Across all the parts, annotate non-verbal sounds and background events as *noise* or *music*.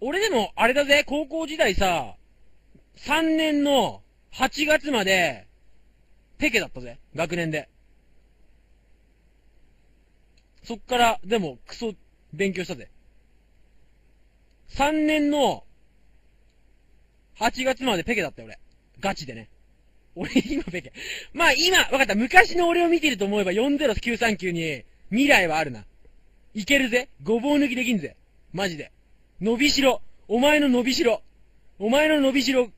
俺でも、あれだぜ、高校時代さ、3年の8月まで、ペケだったぜ、学年で。そっから、でも、クソ、勉強したぜ。3年の、8月までペケだったよ、俺。ガチでね。俺、今ペケ。まあ今、わかった。昔の俺を見てると思えば40939に未来はあるな。いけるぜ。ごぼう抜きできんぜ。マジで。伸びしろ。お前の伸びしろ。お前の伸びしろ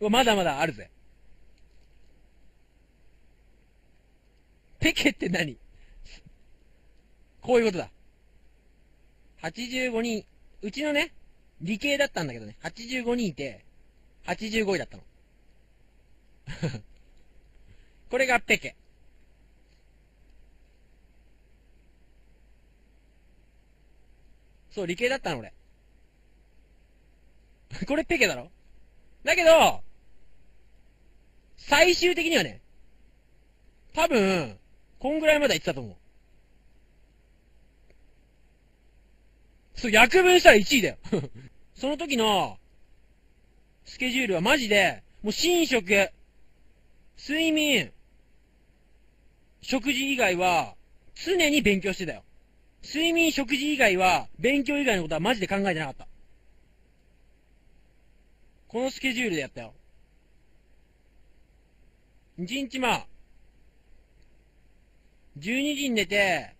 はまだまだあるぜ。ペケって何？こういうことだ。85人、うちのね、理系だったんだけどね、85人いて、85位だったの。*laughs* これがペケ。そう、理系だったの俺。*laughs* これペケだろ？だけど、最終的にはね、多分、こんぐらいまで行ってたと思う。そう、約分したら1位だよ。*laughs* その時の、スケジュールはマジで、もう寝食、睡眠、食事以外は、常に勉強してたよ。睡眠、食事以外は、勉強以外のことはマジで考えてなかった。このスケジュールでやったよ。一日まあ、12時に寝て、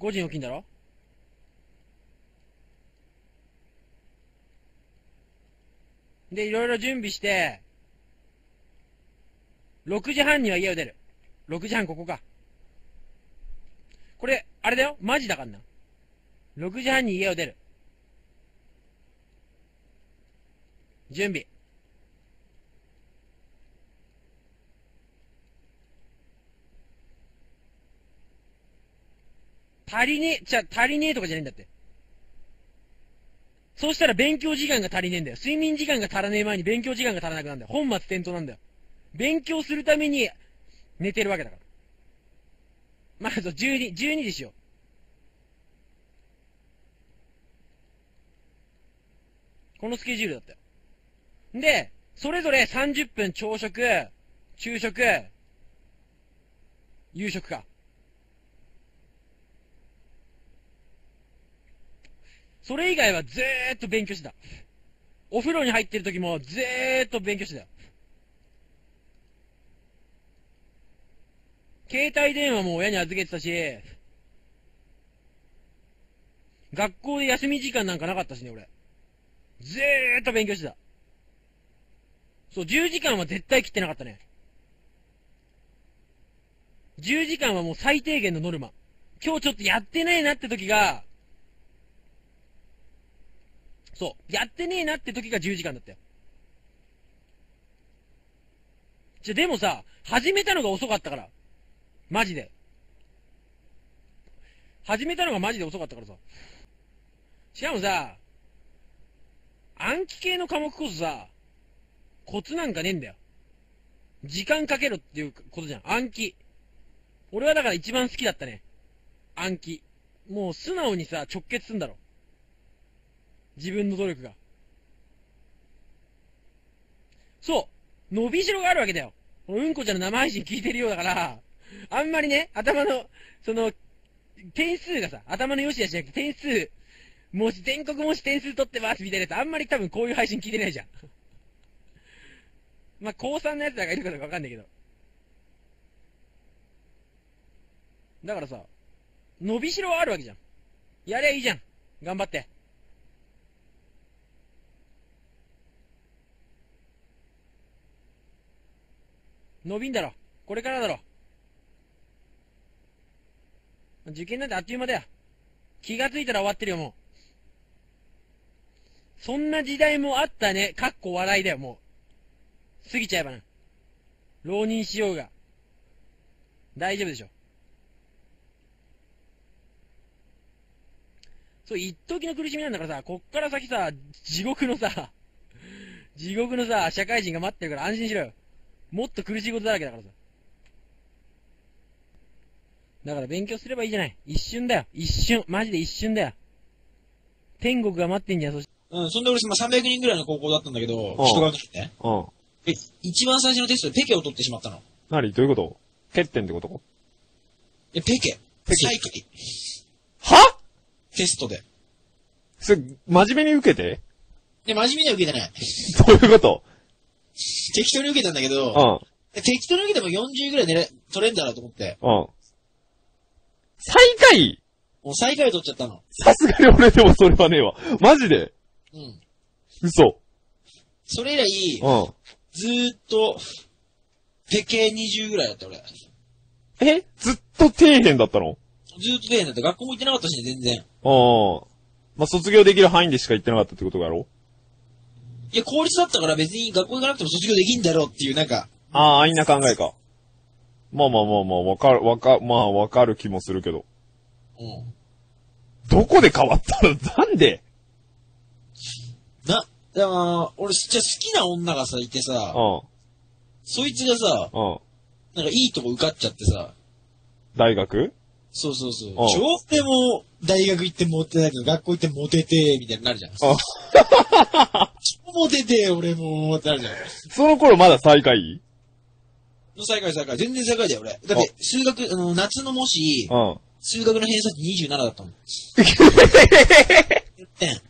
5時に起きんだろ？で、いろいろ準備して、6時半には家を出る。6時半ここか。これ、あれだよマジだからな。6時半に家を出る。準備。足りねえ、じゃ、足りねえとかじゃねえんだって。そうしたら勉強時間が足りねえんだよ。睡眠時間が足らねえ前に勉強時間が足らなくなるんだよ。本末転倒なんだよ。勉強するために寝てるわけだから。まず、12、12でしよう。このスケジュールだったよ。で、それぞれ30分朝食、昼食、夕食か。それ以外はずーっと勉強してた。お風呂に入ってる時もずーっと勉強してたよ。携帯電話も親に預けてたし、学校で休み時間なんかなかったしね、俺。ずーっと勉強してた。そう、10時間は絶対切ってなかったね。10時間はもう最低限のノルマ。今日ちょっとやってねえなって時が、そう、やってねえなって時が10時間だったよ。じゃ、でもさ、始めたのが遅かったから。マジで。始めたのがマジで遅かったからさ。しかもさ、暗記系の科目こそさ、コツなんかねえんだよ。時間かけろっていうことじゃん。暗記。俺はだから一番好きだったね。暗記。もう素直にさ、直結すんだろ。自分の努力が。そう。伸びしろがあるわけだよ。うんこちゃんの生配信聞いてるようだから、あんまりね、頭の、その、点数がさ、頭の良し悪しじゃなくて点数、もし全国もし点数取ってますみたいなやつ、あんまり多分こういう配信聞いてないじゃん。まあ、高3のやつらがいるかどうかわかんないけど。だからさ、伸びしろはあるわけじゃん。やりゃいいじゃん。頑張って。伸びんだろ。これからだろ。受験なんてあっという間だよ。気がついたら終わってるよ、もう。そんな時代もあったね。かっこ笑いだよ、もう。過ぎちゃえばな。浪人しようが。大丈夫でしょ。そう、一時の苦しみなんだからさ、こっから先さ、地獄のさ、*laughs* 地獄のさ、社会人が待ってるから安心しろよ。もっと苦しいことだらけだからさ。だから勉強すればいいじゃない。一瞬だよ。一瞬。マジで一瞬だよ。天国が待ってんじゃん、そしうん、そんで俺、まあ、300人ぐらいの高校だったんだけど、うん人が来てね。うん。え、一番最初のテストでペケを取ってしまったの。何？どういうこと？欠点ってこと？え、ペケペケ。は？テストで。それ、真面目に受けて？で、真面目には受けてない。どういうこと？適当に受けたんだけうど、ん。で適当に受けても40ぐらい狙え取れんだろうと思って、うん。最下位？もう最下位取っちゃったの。さすがに俺でもそれはねえわ。マジで？うん。嘘。それ以来、うん。ずーっと、ペケ20ぐらいだった俺。え？ずっと底辺だったの？ずーっと出へんだった。学校も行ってなかったしね、全然。うん。まあ、卒業できる範囲でしか行ってなかったってことだろ？いや、公立だったから別に学校行かなくても卒業できんだろうっていう、なんか、ああ、あんな考えか。まあまあまあまあ、わかる、わか、まあわかる気もするけど。うん。どこで変わったの？*laughs* なんで？な、だから、俺、じゃあ好きな女がさ、いてさ、うそいつがさ、ん。うん。なんかいいとこ受かっちゃってさ、大学？そうそうそう。ん超でも、大学行ってモテないけど、学校行ってモテて、みたいになるじゃん。超モテて、俺も、ってなるじゃん。その頃まだ最下位？最下位最下位。全然最下位だよ、俺。だって、数学、あの、夏の模試、うん。数学の偏差値27だったもん。*laughs* 0点。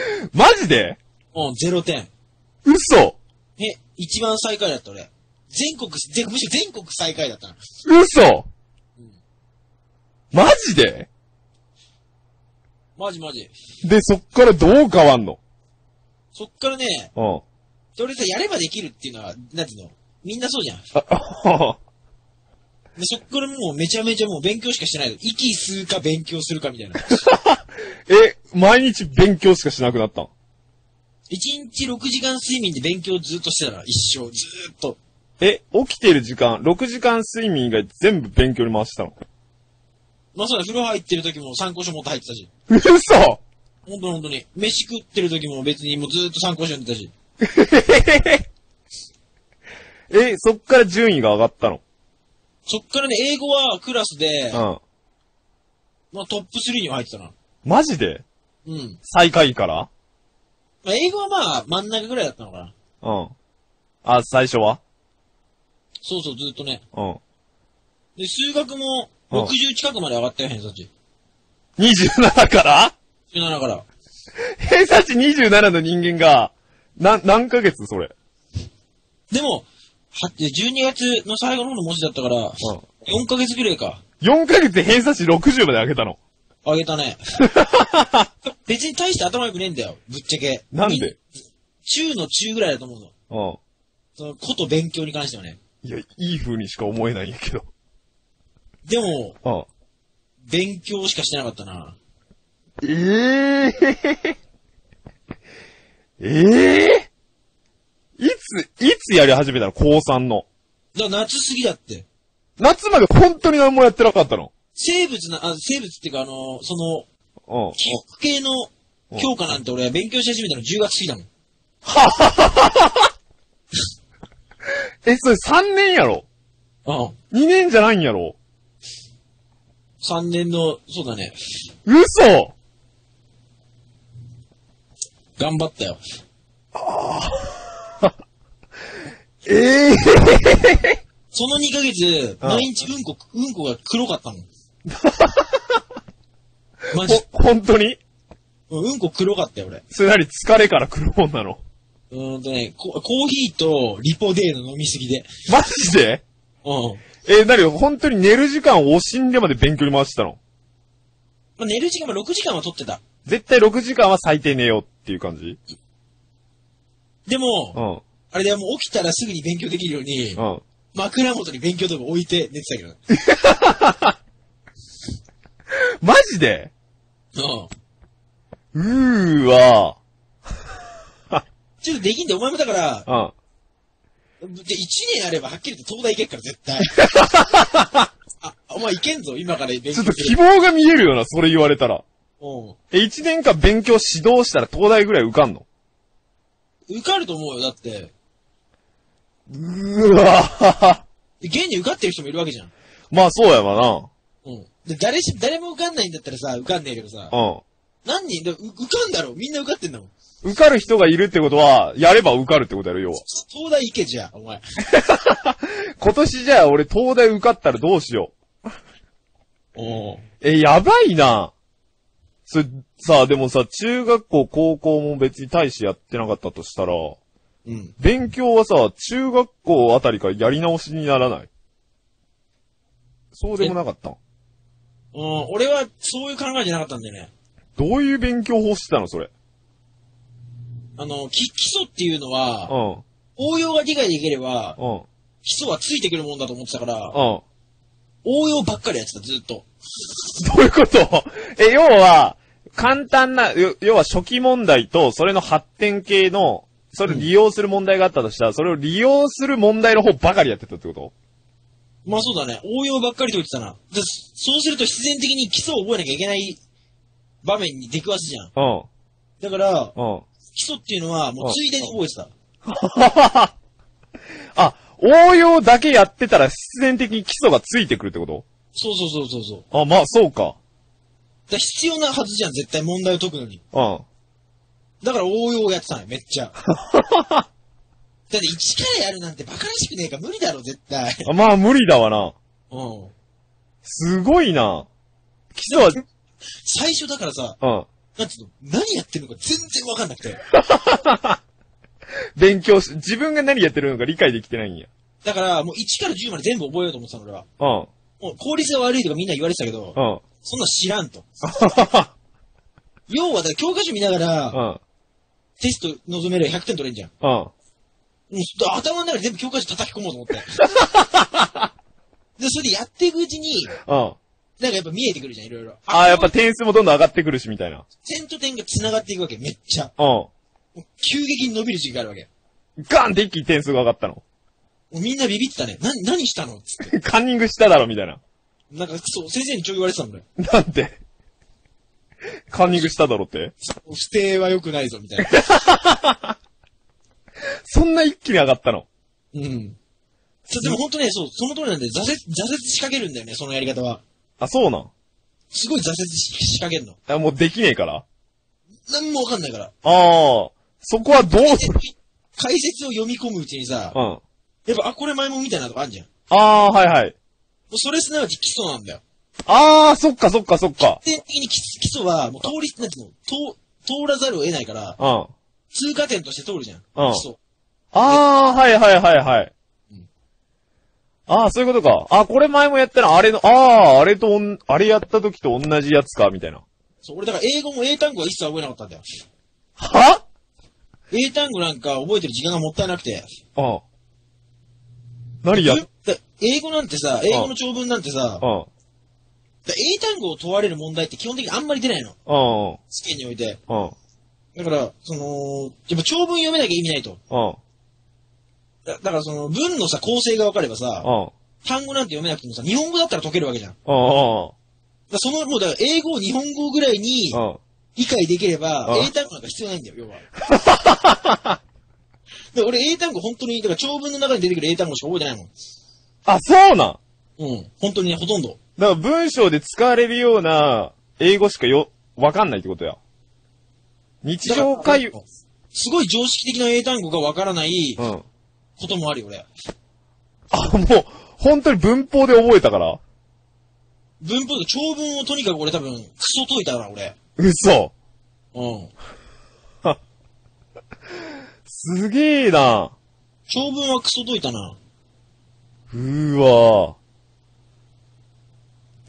*laughs* マジで？うん、0点。嘘え、一番最下位だった俺。全国、全むしろ全国最下位だったの。嘘マジで？マジマジ。で、そっからどう変わんの？そっからね、うん。とりあえずやればできるっていうのは、なんていうの？みんなそうじゃん。あで、そっからもうめちゃめちゃもう勉強しかしてないの。息吸うか勉強するかみたいな。*laughs* え、毎日勉強しかしなくなったん一日6時間睡眠で勉強ずっとしてたから、一生、ずーっと。え、起きてる時間、6時間睡眠以外全部勉強に回してたの？まあそうだ、風呂入ってる時も参考書持って入ってたし。嘘ほんとほんとに。飯食ってる時も別にもうずーっと参考書読んでたし。*laughs* え、そっから順位が上がったの？そっからね、英語はクラスで、うん。まあトップ3には入ってたな。マジで？うん。最下位から？まあ、英語はまあ真ん中ぐらいだったのかな。うん。あ、最初は？そうそう、ずーっとね。うん。で、数学もうん60近くまで上がったよ、偏差値。27から？17から。偏差値27の人間が、な、何ヶ月それ？でも、は、12月の最後の方の模試だったから、うん。4ヶ月ぐらいか。4ヶ月で偏差値60まで上げたの。上げたね。*laughs* 別に大して頭良くねえんだよ、ぶっちゃけ。なんで？中の中ぐらいだと思うの。うその、こと勉強に関してはね。ん。いや、いい風にしか思えないんやけど。でも、うん。勉強しかしてなかったな。え *laughs* えええいつ、いつやり始めたの？高3の。だ夏過ぎだって。夏まで本当に何もやってなかったの？生物な、あ、生物っていうかあの、その、うん。記憶系の教科なんて俺勉強し始めたの10月過ぎだもん。*laughs* え、それ3年やろ？うん。?2 年じゃないんやろ？3年の、そうだね。嘘頑張ったよ。*laughs* ええその2ヶ月、うん毎日うんこ、うんこが黒かったもん。*laughs* マジ。ほ、本当に？うんうんこ黒かったよ、俺。それなり疲れから来るもんなのうーんとねコ、コーヒーとリポデーの飲みすぎで。マジで？うん。え、なに本当に寝る時間を惜しんでまで勉強に回してたのまあ、寝る時間も6時間は取ってた。絶対6時間は最低寝ようっていう感じ？でも、うん。あれでもう起きたらすぐに勉強できるように、うん。枕元に勉強とか置いて寝てたけどね。*laughs* マジで？うん。うーわ *laughs* ちょっとできんだよ。お前もだから、うん。で、1年あればはっきり言って東大行けるから、絶対。*laughs* あ、お前行けんぞ、今から勉強ちょっとする希望が見えるよな、それ言われたら。うん。え、1年間勉強指導したら東大ぐらい受かんの？受かると思うよ、だって。うーわで現に受かってる人もいるわけじゃん。まあそうやわうん。で、誰し、誰も受かんないんだったらさ、受かんねえけどさ、な。うん。何人？でう受かんだろ？みんな受かってんだもん。受かる人がいるってことは、やれば受かるってことやろ、要は。東大行けじゃあ、お前。*laughs* 今年じゃあ俺東大受かったらどうしよう。おうえ、やばいな。それ、さあ、でもさ、中学校、高校も別に大しやってなかったとしたら、うん。勉強はさ、中学校あたりからやり直しにならない？そうでもなかったん？うん、俺はそういう考えじゃなかったんだよね。どういう勉強法してたのそれ？あの、き基礎っていうのは、うん。応用が理解できれば、うん。基礎はついてくるもんだと思ってたから、うん。応用ばっかりやってた、ずっと。どういうこと？*laughs* え、要は、簡単な、よ要は初期問題と、それの発展系の、それを利用する問題があったとしたら、それを利用する問題の方ばかりやってたってこまあそうだね。応用ばっかりと言ってたな。でそうすると必然的に基礎を覚えなきゃいけない場面に出くわすじゃん。とだから、うん。うん。基礎っていうのはもうついでに覚えてた。*laughs* あ、応用だけやってたら必然的に基礎がついてくるってこそうそうそうそうそう。とあ、まあ、そうか。だから必要なはずじゃん、絶対問題を解くのに。うん。だから応用をやってたのよ、めっちゃ。*laughs* だって一からやるなんてバカらしくねえから無理だろ、絶対。あまあ、無理だわな。うん。すごいな。基礎は、最初だからさ、うん。なんつうの、何やってるのか全然わかんなくて。*laughs* 勉強し、自分が何やってるのか理解できてないんや。だから、もう1から10まで全部覚えようと思ってたの、俺は。うん。もう効率が悪いとかみんな言われてたけど、うん。そんなん知らんと。*laughs* 要は、だから教科書見ながら、うん。テスト望める100点取れんじゃん。うん。頭の中で全部教科書叩き込もうと思って。*laughs* で、それでやっていくうちに、うん。なんかやっぱ見えてくるじゃん、いろいろ。ああ、やっぱ点数もどんどん上がってくるし、みたいな。点と点が繋がっていくわけ、めっちゃ。うもう急激に伸びる時期があるわけ。ん。ガンって一気に点数が上がったの。もうみんなビビってたね。な、何したのつって。*laughs* カンニングしただろ、みたいな。なんか、そう、先生にちょい言われてたもんね。なんて。カンニングしただろって。不定は良くないぞ、みたいな。*laughs* そんな一気に上がったの？うん。そうでも本当ね、そう、その通りなんで、挫折、挫折仕掛けるんだよね、そのやり方は。あ、そうなん？すごい挫折し仕掛けるの。あ、もうできねえから？なんもわかんないから。ああ、そこはどうする？解説を読み込むうちにさ、うん。やっぱ、あ、これ前も見たなとかあるじゃん。もああ、はいはい。うそれすなわち基礎なんだよ。ああ、そっかそっかそっか。必然的に基基礎は、もう通り、なんていうの、通、通らざるを得ないから、うん。通過点として通るじゃん。うん基礎。ああ、はいはいはいはいうん。ああ、そういうことか。あ、これ前もやったら、あれの、ああ、あれとおん、あれやった時と同じやつか、みたいな。そう、俺だから英語も英単語は一切覚えなかったんだよ。は？英単語なんか覚えてる時間がもったいなくて。うん。何や、英語なんてさ、英語の長文なんてさ、うん。だ英単語を問われる問題って基本的にあんまり出ないの。うん。試験において。うん。だから、その、やっぱ長文読めなきゃ意味ないと。うん。だだからその文のさ、構成が分かればさ、うん。単語なんて読めなくてもさ、日本語だったら解けるわけじゃん。だその、もうだから英語を日本語ぐらいにうん。理解できればう、ん英単語なんか必要ないんだよ、要は。だから俺英単語本当に、だから長文の中に出てくる英単語しか覚えてないもん。あ、そうなん？うん。本当にね、ほとんど。だから文章で使われるような英語しかよ、わかんないってことや。日常会話、すごい常識的な英単語がわからないうん。こともあるよ、俺。あ、もう、本当に文法で覚えたから。文法で長文をとにかく俺多分、クソ解いたから、俺。嘘。うん。*laughs* すげえな。長文はクソ解いたな。うーわ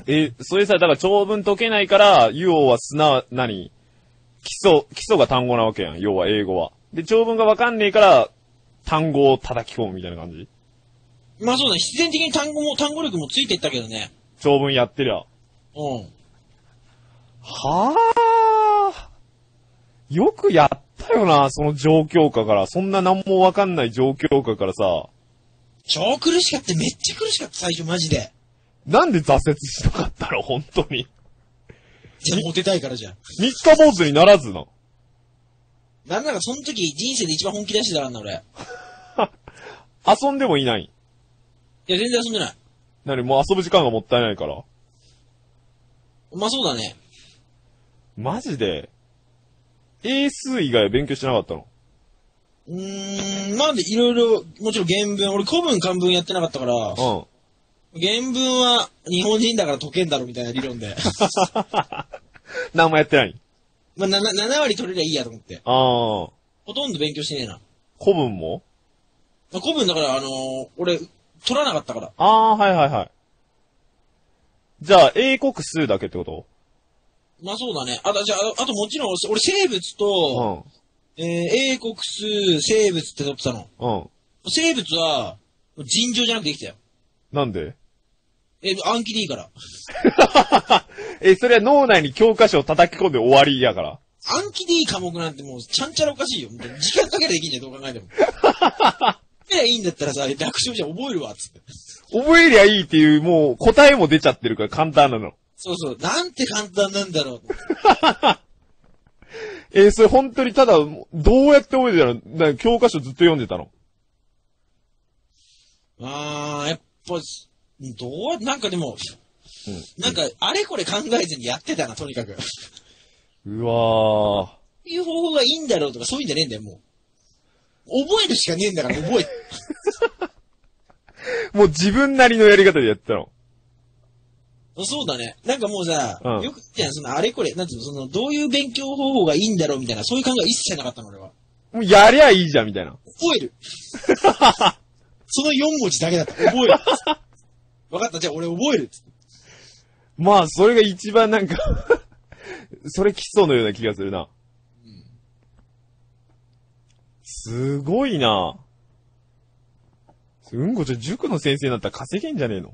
え、それさ、だから長文解けないから、要はすな、何？基礎、基礎が単語なわけやん。要は英語は。で、長文がわかんねえから、単語を叩き込むみたいな感じ？まあそうだね、必然的に単語も、単語力もついていったけどね。長文やってりゃ。うん。はあ。よくやったよな、その状況下から。そんな何もわかんない状況下からさ。超苦しかった、めっちゃ苦しかった、最初マジで。なんで挫折しなかったの？本当に。じゃモテたいからじゃん。三日坊主にならずな。なんならその時人生で一番本気出してたからな、俺。い *laughs* 遊んでもいない。や、全然遊んでない。なに、もう遊ぶ時間がもったいないから。まあそうだね。マジで？英数以外は勉強してなかったの？うーん、まあでいろいろ、もちろん原文、俺古文漢文やってなかったから、うん。原文は日本人だから解けんだろみたいな理論で。*laughs* 何もやってない。まあ、7, 7割取れりゃいいやと思って。ああ。ほとんど勉強してねえな。古文も？まあ、古文だから、あのー俺、取らなかったから。ああ、はいはいはい。じゃあ、英国数だけってこと？まあそうだね。あと、じゃあ、あともちろん、俺生物と、えー、英国数、生物って取ってたの。うん。うん。生物は、尋常じゃなくてできたよ。なんで？え、暗記でいいから。*laughs* え、それは脳内に教科書を叩き込んで終わりやから。暗記でいい科目なんてもう、ちゃんちゃらおかしいよ。時間かけりゃできんじゃん、どう考えても。かけりゃいいんだったらさ、楽勝じゃん覚えるわ、つって。覚えりゃいいっていう、もう答えも出ちゃってるから簡単なの。そうそう、なんて簡単なんだろう。*laughs* えーそれ本当にただ、どうやって覚えてたの？なんか教科書ずっと読んでたの？あー、やっぱ、どうや、なんかでも、うんなんか、あれこれ考えずにやってたな、とにかく。こうわういう方法がいいんだろうとか、そういうんじゃねえんだよ、もう。覚えるしかねえんだから、覚え。*laughs* もう自分なりのやり方でやってたの。そうだね。なんかもうさ、うんよく言ってやん、そのあれこれ、なんていうの、その、どういう勉強方法がいいんだろうみたいな、そういう考えは一切なかったの、俺は。もうやりゃいいじゃん、みたいな。覚える。*laughs* その4文字だけだった。覚える。わかった、じゃあ俺覚える。まあ、それが一番なんか *laughs* それ基礎のような気がするな。すごいなうんこちゃん塾の先生になったら稼げんじゃねえの？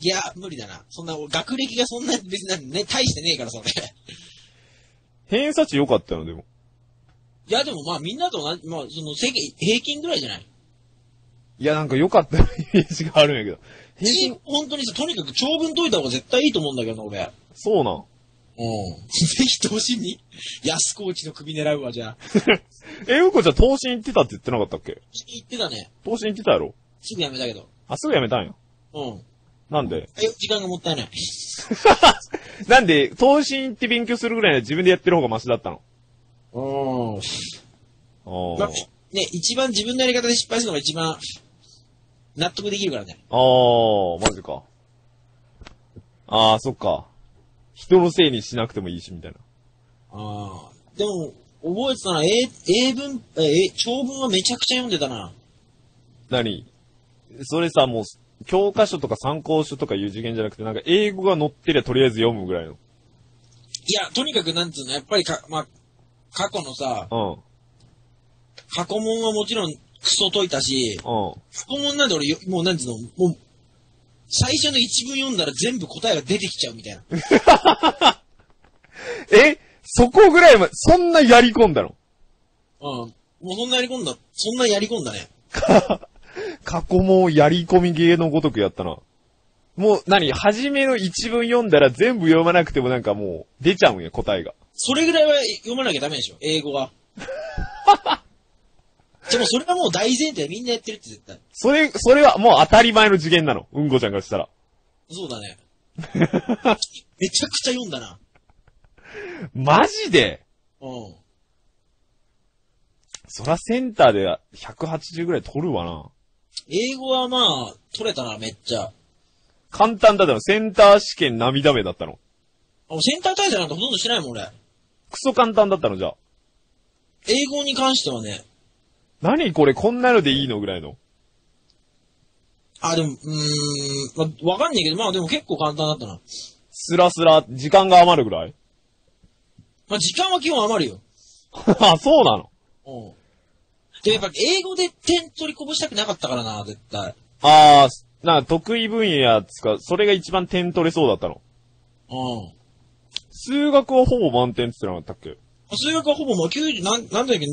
いや、無理だな。そんな、学歴がそんな、別になんね、大してねえから、それ。偏差値良かったの、でも。いや、でもまあみんなと同じ、まあその世間、平均ぐらいじゃない？いや、なんか良かったイメージがあるんやけど。本当にさ、とにかく長文解いた方が絶対いいと思うんだけどな、俺。そうなん。うん。ぜひ投資に、安コーチの首狙うわ、じゃあ。*laughs* え、うんこちゃん投資に行ってたって言ってなかったっけ？言ってたね。投資に行ってたやろ？すぐやめたけど。あ、すぐ辞めたんや。うん。なんで？え、時間がもったいない。*laughs* なんで、投資に行って勉強するぐらいなら自分でやってる方がマシだったの？うん。あまあ、ね、一番自分のやり方で失敗するのが一番、納得できるからね。あー、マジか。あー、そっか。人のせいにしなくてもいいし、みたいな。ああ。でも、覚えてたな、英、英文、え、長文はめちゃくちゃ読んでたな。何？それさ、もう、教科書とか参考書とかいう次元じゃなくて、なんか英語が載ってりゃとりあえず読むぐらいの。いや、とにかくなんつうの、やっぱりか、まあ、過去のさ、うん。過去問はもちろんクソ解いたし、うん。過去問なんで俺よ、もうなんつうの、もう、最初の一文読んだら全部答えが出てきちゃうみたいな。*laughs* え？そこぐらいま、そんなやり込んだの？うん。もうそんなやり込んだ、そんなやり込んだね。*laughs* 過去もやり込み芸のごとくやったな。もう、何？初めの一文読んだら全部読まなくてもなんかもう、出ちゃうんや、答えが。それぐらいは読まなきゃダメでしょ、英語は。*laughs* でもそれはもう大前提でみんなやってるって絶対。それ、それはもう当たり前の次元なの。うんこちゃんからしたら。そうだね。*laughs* めちゃくちゃ読んだな。マジで？うん。そらセンターで180ぐらい取るわな。英語はまあ、取れたな、めっちゃ。簡単だったの。センター試験涙目だったの。あセンター対戦なんてほとんどしてないもん、俺。クソ簡単だったの、じゃあ。英語に関してはね。何これこんなのでいいのぐらいの？あ、でも、うーん、まあ、わかんないけど、まあでも結構簡単だったな。スラスラ、時間が余るぐらい？まあ時間は基本余るよ。*laughs* あ、そうなの？うん。でもやっぱ英語で点取りこぼしたくなかったからな、絶対。あー、なんか得意分野つか、それが一番点取れそうだったの。うん。数学はほぼ満点って言ってなかったっけ？数学はほぼもう90、なん、なんだっけ、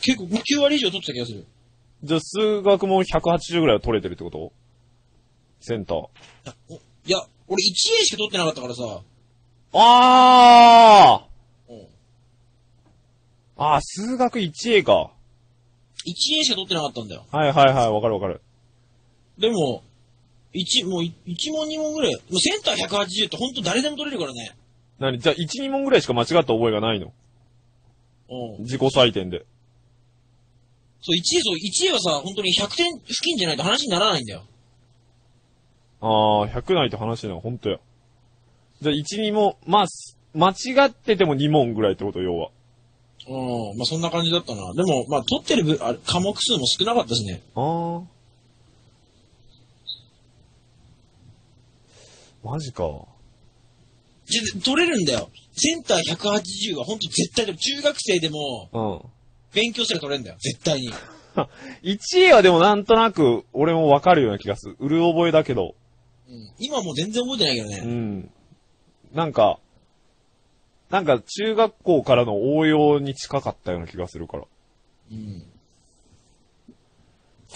結構もう9割以上取ってた気がする。じゃあ数学も180ぐらいは取れてるってこと？センター。いや、おいや俺 1A しか取ってなかったからさ。あうん。ーあー、数学 1A か。1A しか取ってなかったんだよ。はいはいはい、わかるわかる。でも、1、もう1問2問ぐらい。もうセンター180ってほんと誰でも取れるからね。何？じゃあ、1、2問ぐらいしか間違った覚えがないの？うん。自己採点で。そう、1位、そう、1位はさ、本当に100点付近じゃないと話にならないんだよ。あー、100ないと話ない。ほんとや。じゃあ、1、2問、まあ、す間違ってても2問ぐらいってこと、要は。うん。まあそんな感じだったな。でも、まあ取ってるぶあ科目数も少なかったしね。あー。マジか。じゃ取れるんだよ。センター180は本当絶対でも中学生でもうん。勉強すれば取れるんだよ。絶対に。*laughs* 1位はでもなんとなく、俺もわかるような気がする。うる覚えだけど。うん。今もう全然覚えてないけどうね。ん。なんか、なんか中学校からの応用に近かったような気がするから。うん。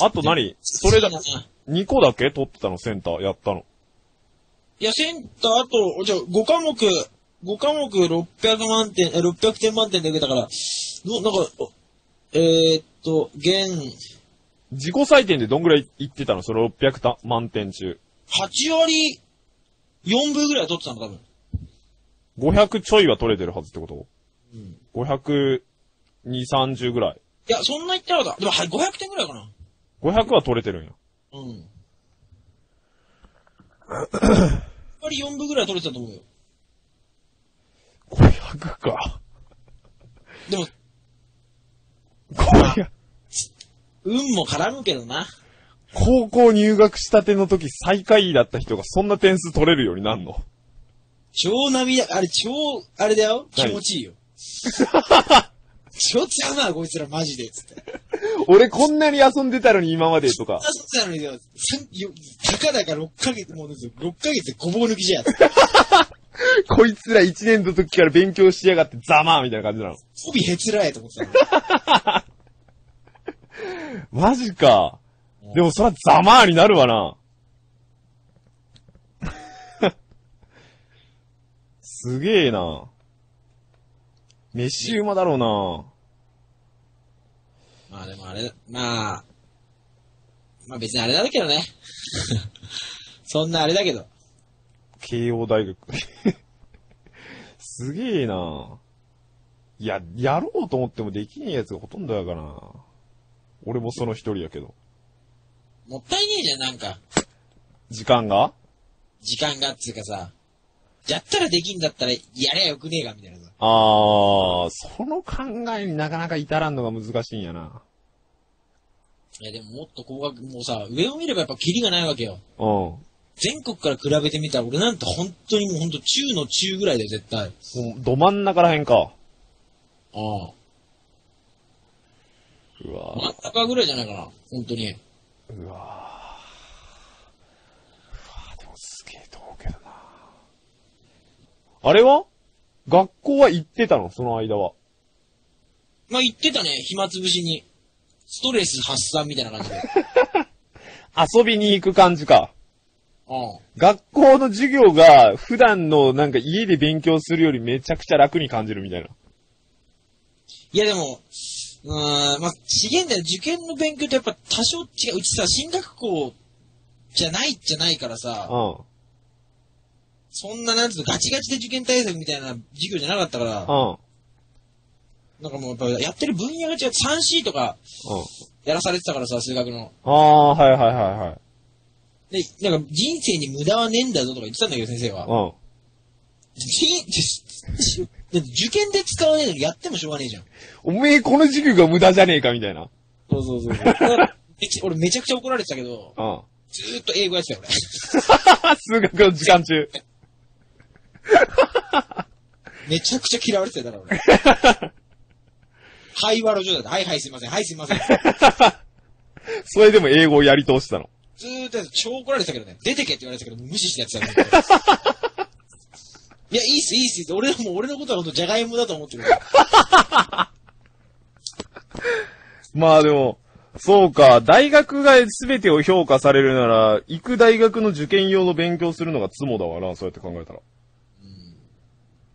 あと何？それだ、好きな2個だけ取ってたのセンターやったの。いや、センター、あと、じゃあ5科目、5科目600万点、え600点満点で受けたから、のなんか、おえー、っと、現、自己採点でどんぐらいいってたの？それ600た満点中。8割4分ぐらいは取ってたの、多分。500ちょいは取れてるはずってこと？うん。?500、2、30ぐらい。いや、そんな言ってなかった。でも、はい、500点ぐらいかな。500は取れてるんや。うん。8割4分ぐらいは取れてたと思うよ。500か。でも、500。運も絡むけどな。高校入学したての時最下位だった人がそんな点数取れるようになんの？超涙、あれ超、あれだよ。気何持ちいいよ。*laughs* 超強いな、こいつらマジで。つって。俺こんなに遊んでたのに今までとかあ、。そうなのにたかだか6ヶ月、もうですよ、6ヶ月でごぼう抜きじゃん。*laughs* *laughs* こいつら1年の時から勉強しやがってざまーみたいな感じなの。帯へつらえと思ってたの。*laughs* マジか。でもそらざまーになるわな。*laughs* すげえな。飯馬だろうな。まあでもあれ、まあ、まあ別にあれだけどね。そんなあれだけど。慶応大学。*laughs* すげえな。いや、やろうと思ってもできねえやつがほとんどやからな。俺もその一人やけど。もったいねえじゃん、なんか。時間が？時間がっつうかさ。やったらできんだったら、やりゃよくねえか、みたいなさ。あー、その考えになかなか至らんのが難しいんやな。いやでももっと高額、もうさ、上を見ればやっぱキリがないわけよ。うん。も全国から比べてみたら、俺なんて本当にもう本当中の中ぐらいだよ、絶対。うど真ん中らへんか。ああ。うわ真ん中ぐらいじゃないかな、本当に。うわうわでもすげえと思うけどな。あれは？学校は行ってたの？その間は。まあ言ってたね、暇つぶしに。ストレス発散みたいな感じで。*laughs* 遊びに行く感じか。うん。学校の授業が普段のなんか家で勉強するよりめちゃくちゃ楽に感じるみたいな。いやでも、うーん、まあ、資源だよ、受験の勉強ってやっぱ多少違う。うちさ、進学校じゃないじゃないからさ、うん。そんななんつうの、ガチガチで受験対策みたいな授業じゃなかったから、うん。なんかもうやっぱやってる分野が違う。3C とかうん。やらされてたからさ、数学の。ああ、はいはいはいはい。で、なんか人生に無駄はねえんだぞとか言ってたんだけど、先生は。うん。人だって受験で使わねえのにやってもしょうがねえじゃん。おめえこの授業が無駄じゃねえかみたいな。そうそうそう。だからめち俺めちゃくちゃ怒られてたけど、うん。ずーっと英語やってたよ、*laughs* 数学の時間中。俺。めちゃくちゃ嫌われてたよ、だから俺。会話の状態で、はいはいすいません、はいすいません。*laughs* それでも英語をやり通してたの。ずーっとやって超怒られてたけどね、出てけって言われてたけど、無視してやってたよ。ずっといや、いいっす、いいっす、俺もう俺のことは本当ジャガイモだと思ってる。まあでも、そうか、大学が全てを評価されるなら、行く大学の受験用の勉強するのがツモだわな、そうやって考えたら。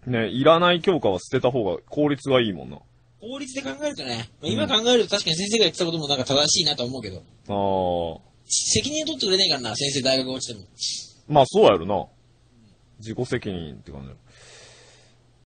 ね、いらない教科は捨てた方が効率がいいもんな。法律で考えるとね、まあ今考えると確かに先生が言ってたこともなんか正しいなとは思うけど、ああ。責任を取ってくれねえからな、先生大学落ちても。まあそうやろな。自己責任って感じだ。